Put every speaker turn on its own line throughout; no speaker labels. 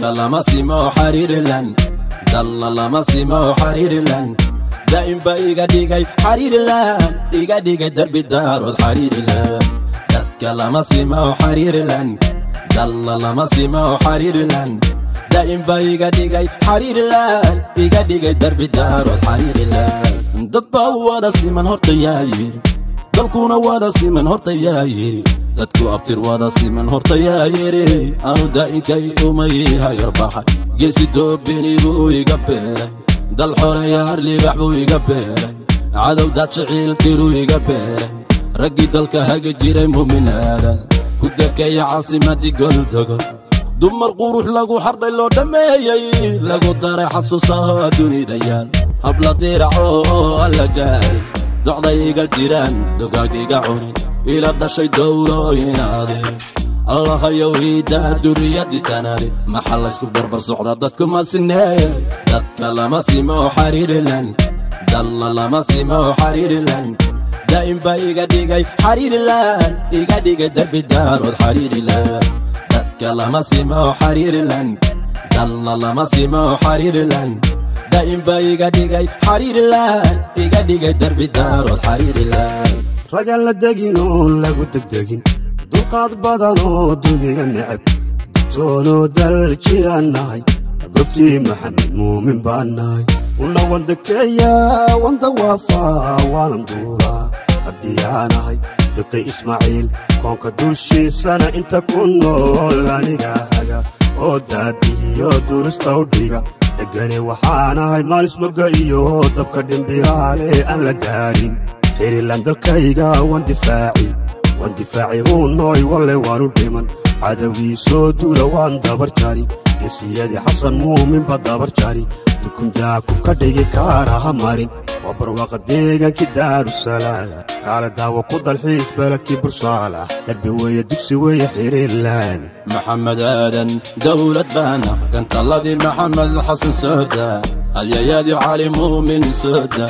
dadka lama simo xariirilan dalla lama simo xariirilan daa'imba iga dhigay xariirilan iga dhigay derbi daarood xariirilan dadka lama simo xariirilan dalla lama simo xariirilan daa'imba iga dhigay xariirilan iga dhigay derbi daarood xariirilan dad baa wada siman horta yaa yidhi dalkuna wada siman horta yaa yidhi dadku abtir wada siman horta yaa yidhi anu daa'inkay umay hayarbaxay geesi doobini buu iga beeray dal xoreyaar libax buu iga beeray cadow daad shiciiltiruu iga beeray raggii dalka haga jiray muuminaadan ku dekeeya caasimadii goldogo dumar qurux lagu xardhay loo dhammeeyey lagu daray xasuusaha dunida yaal habla diiraco oo alla gaarin docday iga jiraan dogaag iga cunin إلى دشي دورة ينادي الله هيا وريدا دوريا دي تناري محل اسكو بربر صعدا داتكو ما سنية داتكا لما سيمو حرير لن. دالا لما سيمو حرير لن. دائم با إيغا ديغاي حرير لن. إيغا ديغاي دبي دار حرير لن. داتكا لما سيمو حرير لن. دالا لما سيمو حرير لن. دائم با إيغا ديغاي حرير لن. إيغا ديغاي دربي الدار حرير لن.
Ragaan la degin oon lagu degdegin dulqaad badan oo duniga necab dugtoonoo dal jiraan nahay. Gobtii maxamed muumin baan nahay. Una wandakeeya wanda waafaa waanan duuraa haddii aanahay fiqi ismaaciil. Koonka dushiisana inta ku nool aniga haga. Oo daadihiyo durista u dhiga. Degane waxaanahay maalismoga iyo dabka dhimbiraale aan la gaarin xirilan dalkayga wan difaaci wan difaaci huunoy walle waanu dhiman cadowgii soo duula waan dabar jari gesiyadii xasan muuminba dabar jari dukundaakub ka dhigi kaaraha marin waa barwaaqa deegaankii daarusalaam. Kaale daawo ku dalxiis beledkii bursaalah darbi weeye dugsi weeye xiriirlaan
maxamed aadan dowlad baana. Gantalladii maxamed xasan sooda. Halyayadii cali muumin sooda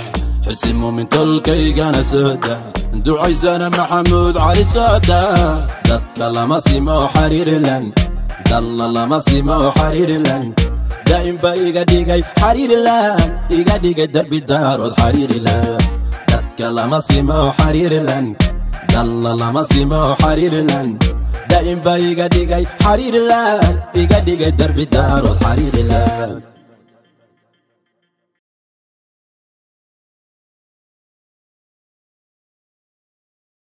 حسي مومن تلقي قانا سودا دعي زانا محمود علي سودا دك الله ما سيمو حرير لن. دل الله ما سيمو حرير لن. دائم با إيقا ديقاي حرير لن. إيقا ديقاي درب الدارود حرير لن. دك الله ما حرير لن. دل الله ما سيمو حرير لن. دائم با إيقا ديقاي حرير لن. إيقا ديقاي درب الدارود حرير لن.